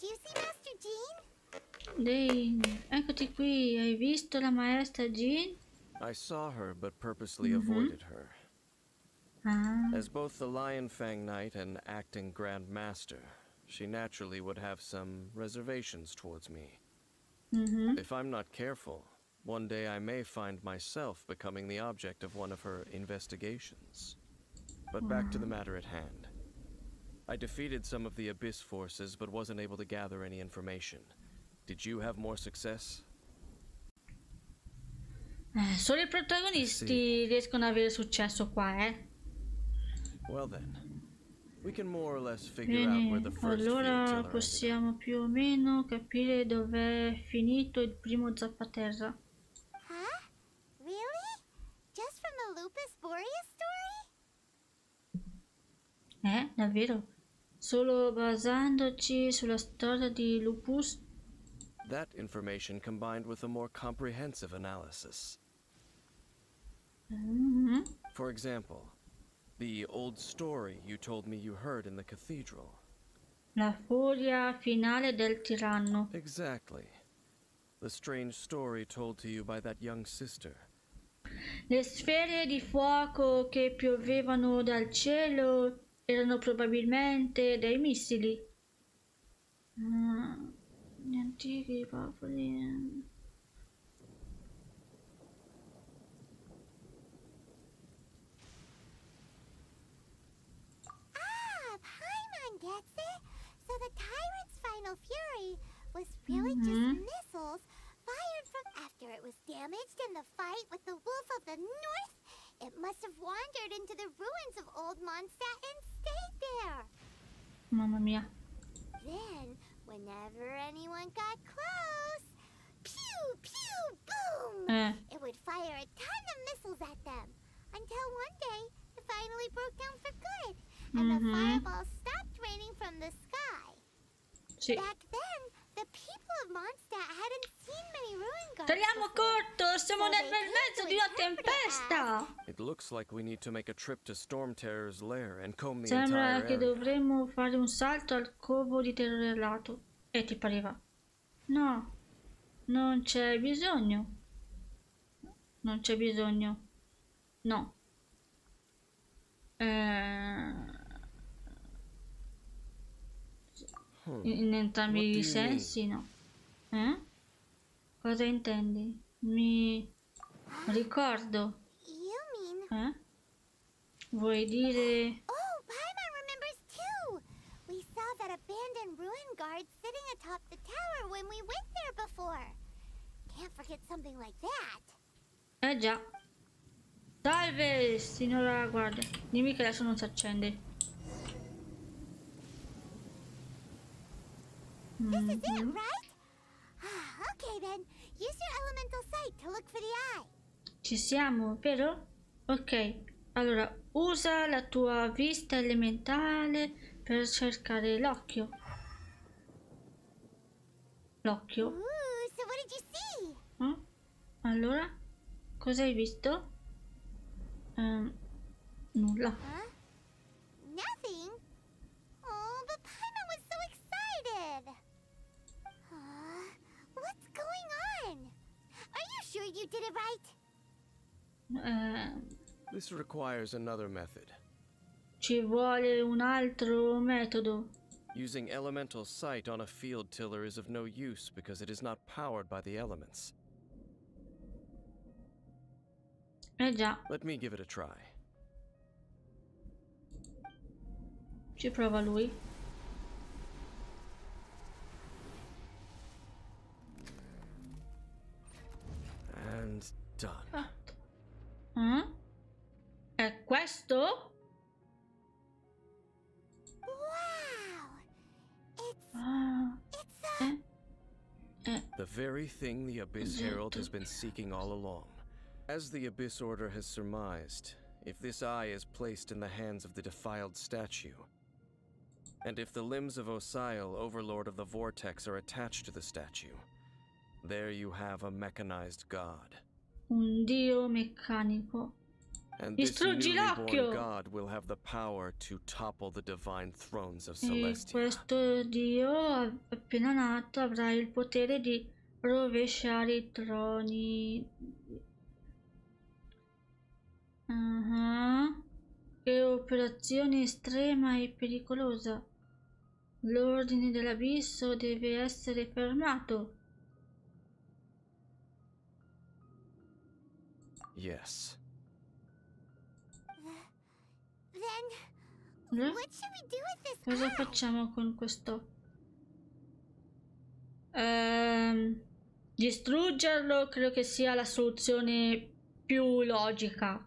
Did you see Master Jean? Lei, eccoti qui, hai visto la maestra Jean? I saw her, but purposely avoided her. Ah, As both the Lion Fang Knight and acting Grand Master, she naturally would have some reservations towards me. mhm. If I'm not careful, one day I may find myself becoming the object of one of her investigations. But back to the matter at hand. I defeated some of the Abyss forces, but wasn't able to gather any information. Did you have more success? Eh, solo i protagonisti riescono ad avere successo qua, eh. Well then, we can more or less figure out where Bene, the first allora possiamo più o meno capire dov'è finito il primo zappaterra. Huh? Really? Just from the Lupus Boreas story? Eh, davvero? Solo basandoci sulla storia di Lupus? That information combined with a more comprehensive analysis. Mhm. For example, the old story you told me you heard in the cathedral. La furia finale del tiranno. Exactly. The strange story told to you by that young sister. Le sfere di fuoco che piovevano dal cielo erano probabilmente dei missili. Ah, gli antichi popoli. Ah, Paimon gets it. So the tyrant's final fury was really just missiles fired from after it was damaged in the fight with the Wolf of the North. It must have wandered into the ruins of Old Mondstadt and there. Mamma mia. Then, whenever anyone got close, pew, pew, boom! Eh, It would fire a ton of missiles at them until one day it finally broke down for good and the Mhm. fireballs stopped raining from the sky. sì. Back then, the before, corto, siamo nel bel mezzo to di una tempesta. It looks like we need to make a trip to Storm Terror's lair and comb the Sembra che dovremmo fare un salto al covo di terrorellato. E ti pareva? No, non c'è bisogno. Non c'è bisogno. No. Eh, Hmm. in entrambi i sensi, no. Eh? Cosa intendi? Mi ricordo. Eh? Vuoi dire... Oh, Paimon remembers too. We saw that abandoned ruin guard sitting atop the tower when we went there before. Can't forget something like that. Eh già. Salve, signora guardia. Dimmi che adesso non si accende. This is it, Mhm. right? Ah, okay then. Use your elemental sight to look for the eye. Ci siamo, vero? Ok. Allora, usa la tua vista elementale per cercare l'occhio. L'occhio? Eh? Allora, cosa hai visto? Ehm, nulla. You did it right? Ehm, This requires another method. ci vuole un altro metodo. Using elemental sight on a field tiller is of no use because it is not powered by the elements. Eh già, Let me give it a try. ci prova lui. Done. Fatto. Eh? È questo? Wow. It's Ah, it's a eh? Eh, The very thing the Abyss Herald has been seeking all along. As the Abyss Order has surmised, if this eye is placed in the hands of the defiled statue, and if the limbs of Osial, Overlord of the Vortex, are attached to the statue, there you have a mechanized god. Un dio meccanico. Distruggi l'occhio. E questo dio appena nato avrà il potere di rovesciare i troni. Ah, Che operazione estrema e pericolosa. L'ordine dell'abisso deve essere fermato. Yes. Then, Eh? what should we do with this Cosa facciamo con questo? Ehm, distruggerlo credo che sia la soluzione più logica.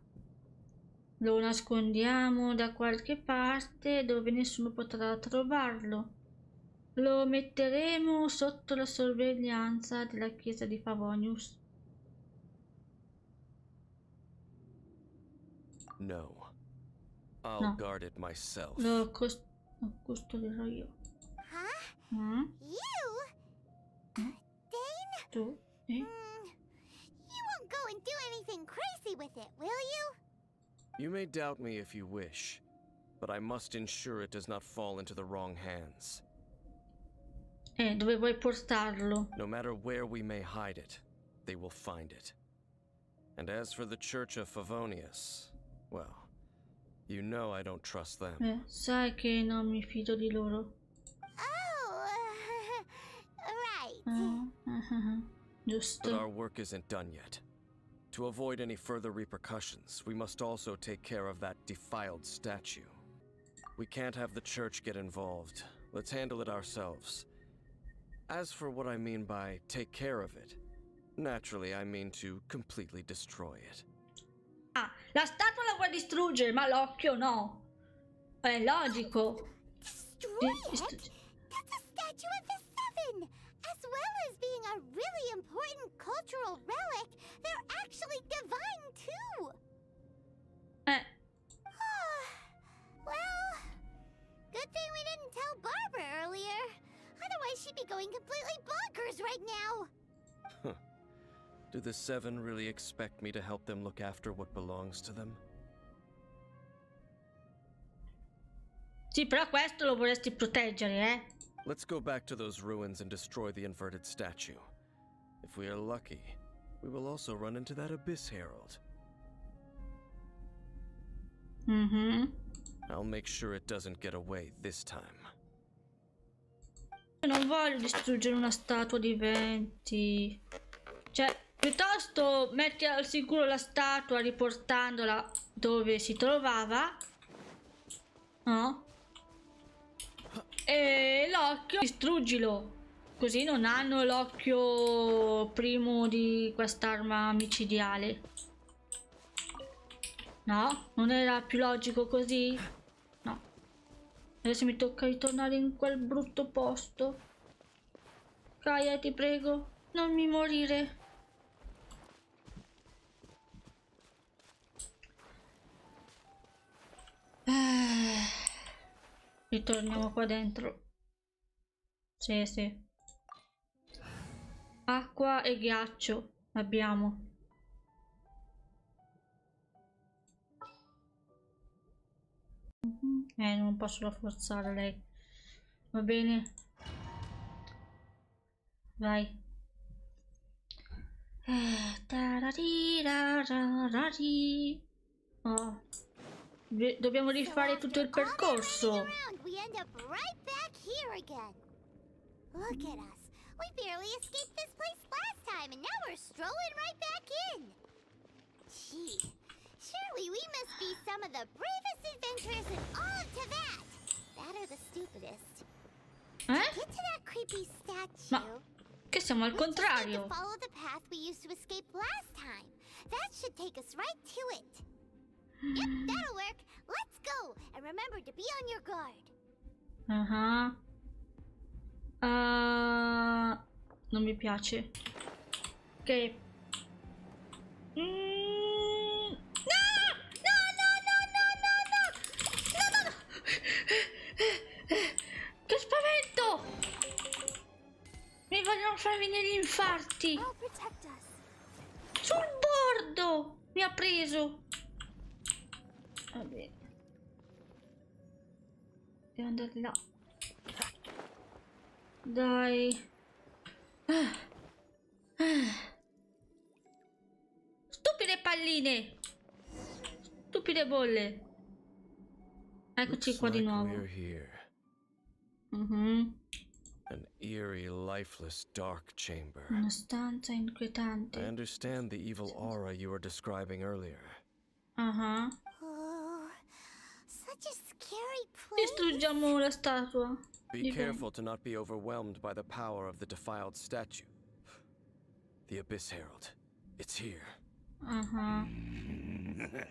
Lo nascondiamo da qualche parte dove nessuno potrà trovarlo. Lo metteremo sotto la sorveglianza della chiesa di Favonius. No. I'll No. guard it myself. No, cos- lo custodirò io. Huh? Mm? You? Dane? Tu? Eh? Mm, you won't go and do anything crazy with it, will you? You may doubt me if you wish, but I must ensure it does not fall into the wrong hands. Eh, dove vuoi portarlo? No matter where we may hide it, they will find it. And as for the Church of Favonius, well, you know I don't trust them. Eh, sai che non mi fido di loro. Oh, right. Ah, But our work isn't done yet. To avoid any further repercussions, we must also take care of that defiled statue. We can't have the church get involved. Let's handle it ourselves. As for what I mean by take care of it, naturally I mean to completely destroy it. Ah, la statua la vuoi distruggere, ma l'occhio no. È logico. As well as being a really important cultural relic, Do the Seven really expect me to help them look after what belongs to them? sì, però questo lo vorresti proteggere, eh? Let's go back to those ruins and destroy the inverted statue. If we are lucky, we will also run into that Abyss Herald. Mhm. I'll make sure it doesn't get away this time. Non voglio distruggere una statua di venti. Cioè, piuttosto metti al sicuro la statua riportandola dove si trovava. No? E l'occhio distruggilo. Così non hanno l'occhio primo di quest'arma micidiale. No? Non era più logico così? No. Adesso mi tocca ritornare in quel brutto posto. Gaia, ti prego, non mi morire. Eh, Ritorniamo qua dentro. Sì, sì. Acqua e ghiaccio abbiamo. Eh, non posso rafforzare lei. Va bene. Vai. Eh. Oh. Dobbiamo rifare tutto il percorso. Look at us. We barely escaped this place last time, and now we're strolling right back in. Gee, surely we must be some of the bravest adventurers in all of Tibet. That or the stupidest. Eh? Get to that creepy statue. Ma che siamo al contrario. follow the path we used to escape last time. That should take us right to it. Yep, that'll work. Let's go. And remember to be on your guard. Ah. Ah, non mi piace. Ok. Mm, No! No, no, no, no, no, no! No, no, no! Che spavento! Mi vogliono far venire gli infarti! Sul bordo! Mi ha preso! Va bene. Devo andare là. Dai. Ah. Ah. Stupide palline! Stupide bolle! Eccoci qua di nuovo. here. Mhm. An eerie, lifeless, dark chamber. Una stanza I inquietante. understand the evil aura you were describing earlier. Ah. Oh, such a scary place. Distruggiamo la statua. Be careful to not be overwhelmed by the power of the defiled statue. The Abyss Herald. It's here. Ah.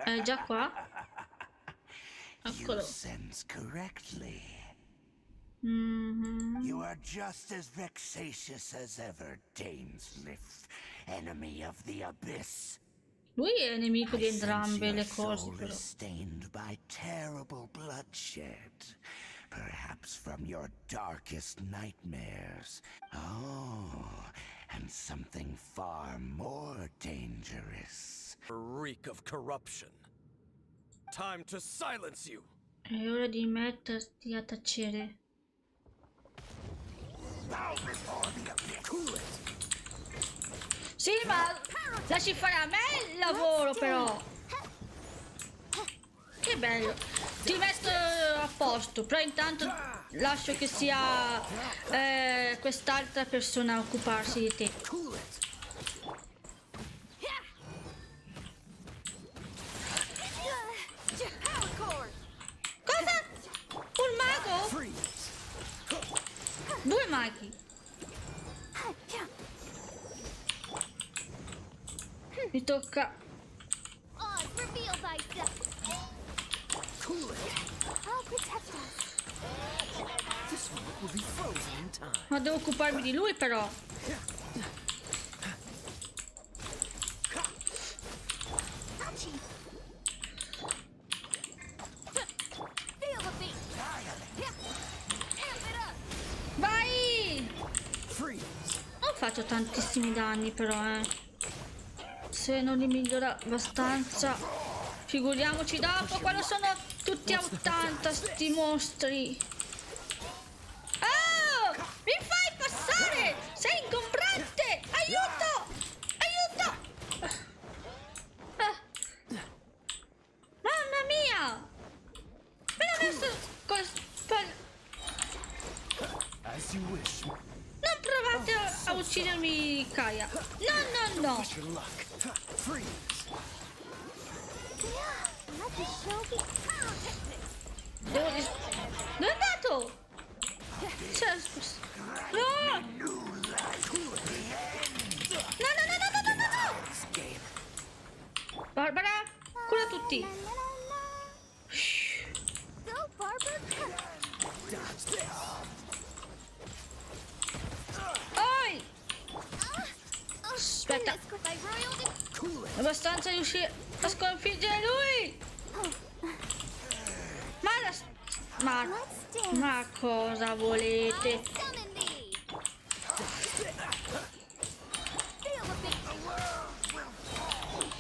È già qua? Eccolo. sense correctly. Mhm. You are just as vexatious as ever, Dainsliff, enemy of the abyss. Lui è nemico di I sense entrambe your le cose, soul però. is stained by terrible bloodshed, perhaps from your darkest nightmares. Oh, and something far more dangerous. A reek of corruption. Time to silence you! È ora di metterti a tacere. Bow before the abyss. Cool it. Sì, ma lasci fare a me il lavoro, però. Che bello. Ti metto a posto, però intanto lascio che sia eh, quest'altra persona a occuparsi di te. In time. Ma devo occuparmi di lui, però. Vai! Non faccio tantissimi danni, però, eh. Se non li migliora abbastanza. Figuriamoci dopo quando sono tutti a 80 sti mostri. Oh! Mi fai passare! Sei ingombrante! Aiuto! Aiuto! Ah. Mamma mia! Me wish. Non provate a, a uccidermi, Kaya. No, no, no. Your luck. Freeze. Yeah, Let the show be. Devo Ma... Ma cosa volete?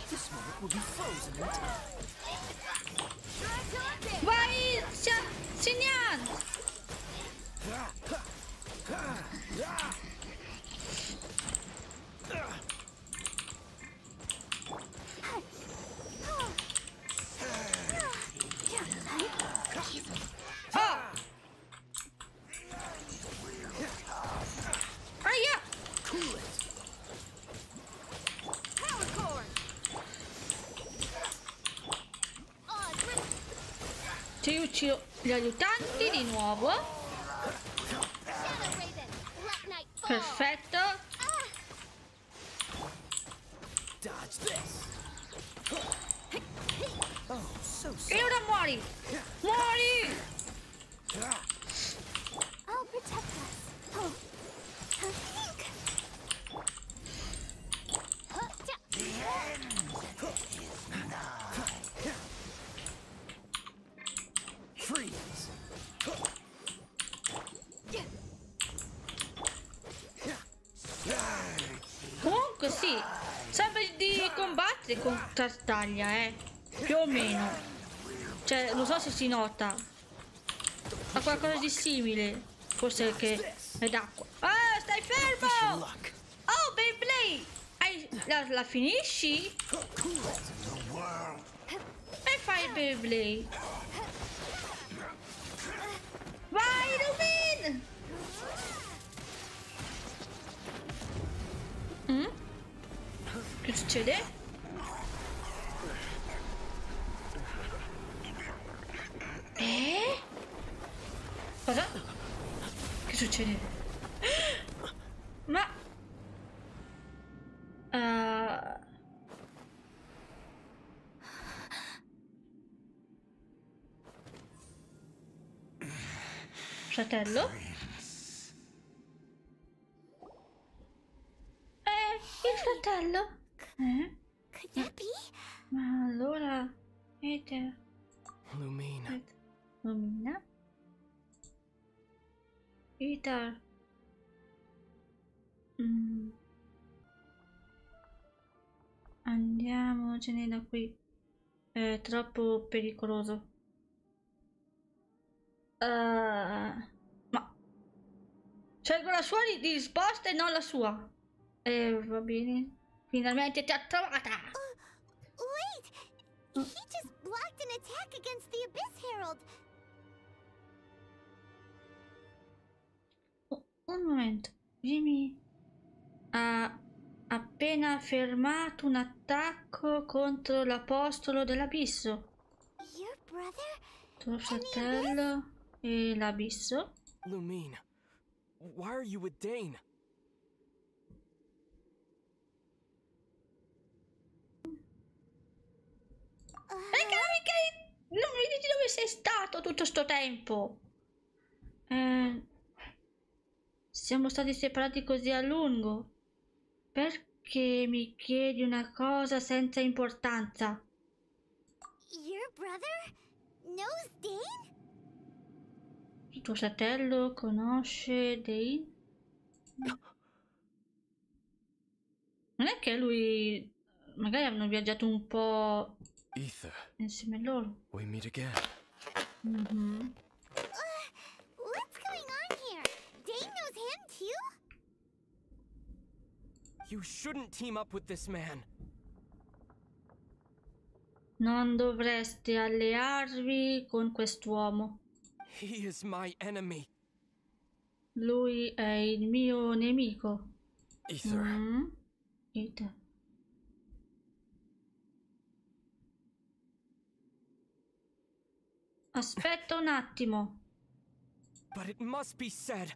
This moment will be frozen in time. Aiutanti di nuovo. Perfetto. E ora muori! Muori! I'll protect us. Oh. Hank. Huh, ja. Freeze. Comunque sì, serve di combattere con Tartaglia, eh. Più o meno. Cioè, non so se si nota. Ha qualcosa di simile. Forse che è d'acqua. Ah, stai fermo! Oh, Beyblade! Hai- la, la finisci? E fai il Beyblade. Vai, Rubin! Mm? Che succede? Eh? Cosa? Che succede? Ma... Uh... Fratello? Eh, il fratello? Eh? Ma allora... Ether... Lumine. Lumina? Ether... Mm. Andiamocene da qui. È troppo pericoloso. Eh, ma scelgo la sua ri- risposta e non la sua. Eh, va bene. Finalmente ti ha trovata. Wait! He just blocked an attack against the Abyss Herald. Un momento. Jimmy ha appena fermato un attacco contro l'apostolo dell'abisso. Tuo fratello e l'abisso. Lumine. Why are you with Dane? Perché mica non mi dici dove sei stato tutto sto tempo? Eh, siamo stati separati così a lungo. Perché mi chiedi una cosa senza importanza? Your brother knows Dane? Tuo fratello conosce Dane? Non è che lui... Magari hanno viaggiato un po' Ether, insieme a loro. we meet again. Mhm. What's You shouldn't team up with this man. Non dovreste allearvi con quest'uomo. He is my enemy. Lui è il mio nemico. Ether, Mm. Ether. Aspetta un attimo. But it must be said.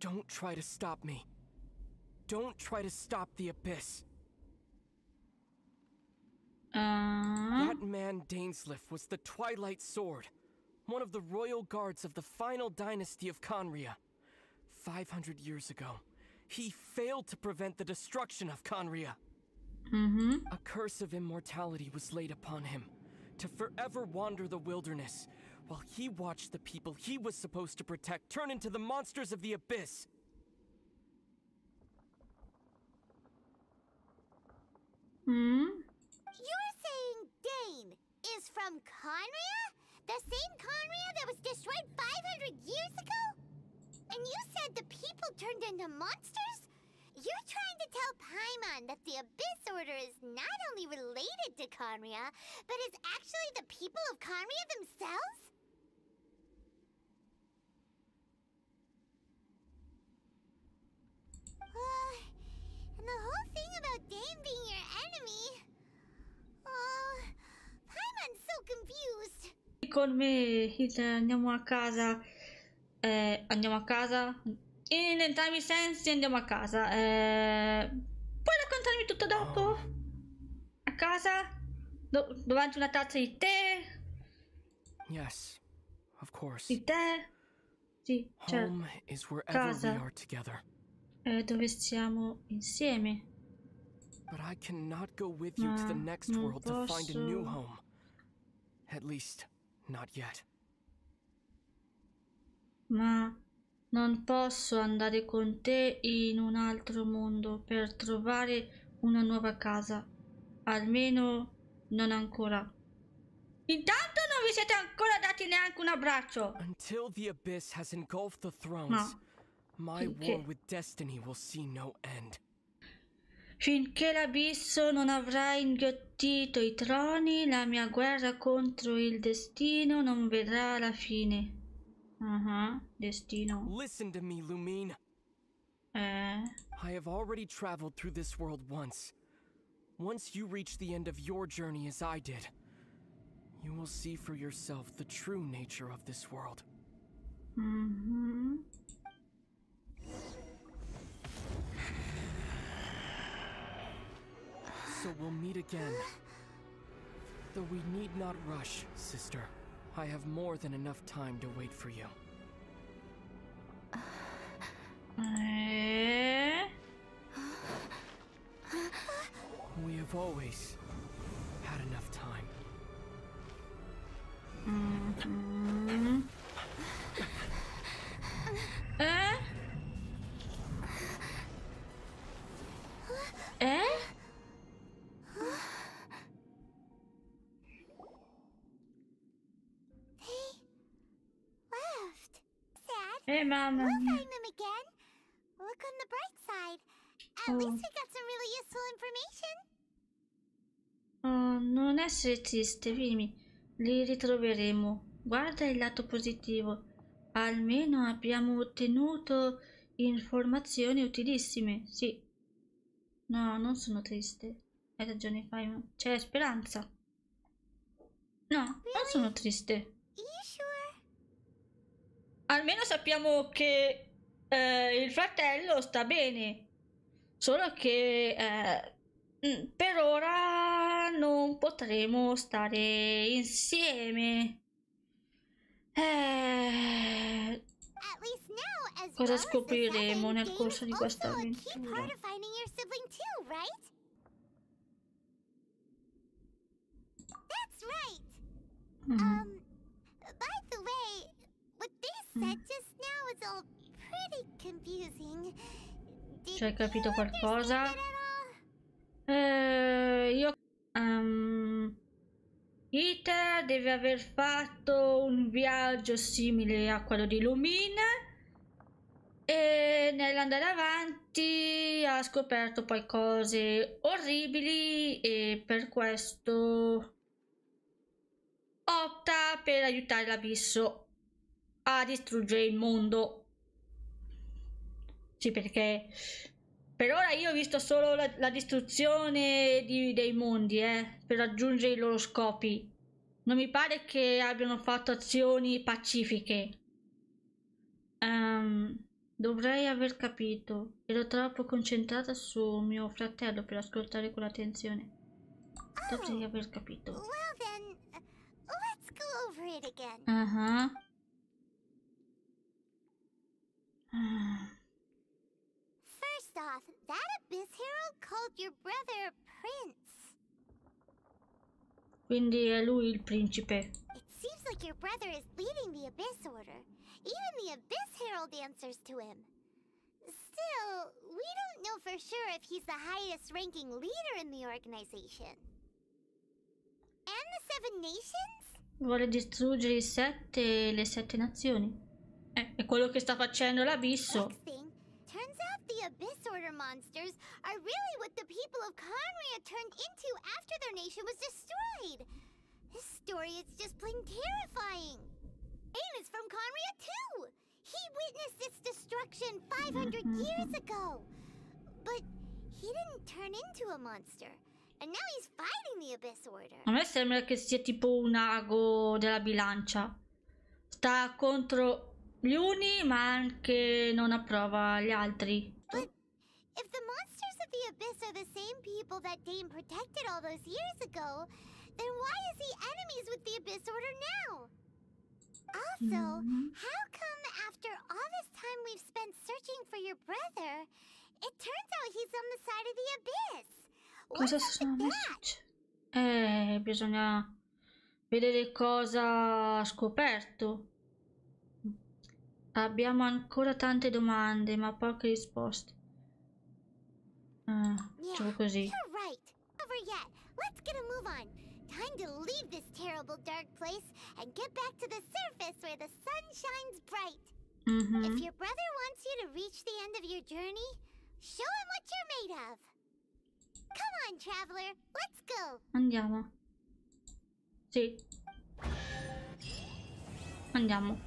Don't try to stop me. Don't try to stop the Abyss. Ah, That man Dainsliff was the Twilight Sword, one of the royal guards of the final dynasty of Conria. 500 years ago, he failed to prevent the destruction of Conria. mhm. A curse of immortality was laid upon him to forever wander the wilderness while he watched the people he was supposed to protect turn into the monsters of the abyss. Mm. You're saying Dane is from Conria? The same Conria that was destroyed 500 years ago? And you said the people turned into monsters? You're trying to tell Paimon that the Abyss Order is not only related to Conria, but is actually the people of Conria themselves? Con me, andiamo a casa. Eh, andiamo a casa. In entrambi i sensi andiamo a casa. Eh, puoi raccontarmi tutto dopo? A casa? Do- davanti una tazza di tè? Yes, of course. Di tè? Sì, wherever Casa. we are together. eh, dove siamo insieme. But I cannot go with you to the Ma next world to find a new posso- home. At least. Ma non posso andare con te in un altro mondo per trovare una nuova casa. Almeno non ancora. Intanto non vi siete ancora dati neanche un abbraccio. Until the abyss has engulfed the thrones, No. my war with destiny will see no end. Finché l'abisso non avrà inghiottito i troni, la mia guerra contro il destino non vedrà la fine. Ah, destino. Listen to me, Lumine. Eh, I have already traveled through this world once. Once you reach the end of your journey as I did, you will see for yourself the true nature of this world. mhm. So we'll meet again. Though we need not rush, sister. I have more than enough time to wait for you. We have always had enough time. Mamma We'll find them again. Look on the bright side. At Oh. least we got some really useful information. Oh, non essere triste, Vimi. Li ritroveremo. Guarda il lato positivo. Almeno abbiamo ottenuto informazioni utilissime. Sì. No, non sono triste. Hai ragione, Faima. C'è speranza. No, non sono triste. Almeno sappiamo che eh, il fratello sta bene. Solo che eh, mm, per ora non potremo stare insieme. Eh, Cosa scopriremo nel corso di questa avventura? part of finding your sibling too, right? That's right. mm, Um, by the way, what they said just now is all pretty confusing. Ci hai capito qualcosa? Eh, io... ehm, Iter deve aver fatto un viaggio simile a quello di Lumine e nell'andare avanti ha scoperto poi cose orribili e per questo opta per aiutare l'abisso a distruggere il mondo. Sì, perché per ora io ho visto solo la, la distruzione di- dei mondi, eh, per raggiungere i loro scopi. Non mi pare che abbiano fatto azioni pacifiche. Ehm, dovrei aver capito. Ero troppo concentrata su mio fratello per ascoltare con attenzione. Dovrei aver capito. Uh, let's First off, that Abyss Hero called your brother Prince. Quindi è lui il principe. It seems like your brother is leading the Abyss Order. Even the Abyss Herald answers to him. Still, we don't know for sure if he's the highest ranking leader in the organization. And the Seven Nations? Vuole distruggere i sette le sette nazioni. Eh, è quello che sta facendo l'abisso. Turns out the Abyss Order monsters are really what the people of Conria turned into after their nation was destroyed. This story is just plain terrifying. Is from Conria too. He witnessed its destruction 500 years ago. But he didn't turn into a monster. And now he's fighting the Abyss Order. A me sembra che sia tipo un ago della bilancia. Sta contro gli uni, ma anche non approva gli altri. But if the monsters of the abyss are the same people that Dane protected all those years ago, then why is he enemies with the abyss order now? Also, Mhm. how come after all this time we've spent searching for your brother, it turns out he's on the side of the abyss? Cosa sono? Eh, bisogna vedere cosa ha scoperto. Abbiamo ancora tante domande, ma poche risposte. Ah, facciamo così. Time to leave this terrible dark place and get back to the surface where the sun shines bright. Mhm. If your brother wants you to reach the end of your journey, show him what you're made of. Come on, traveler, let's go. Andiamo. Sì. Andiamo.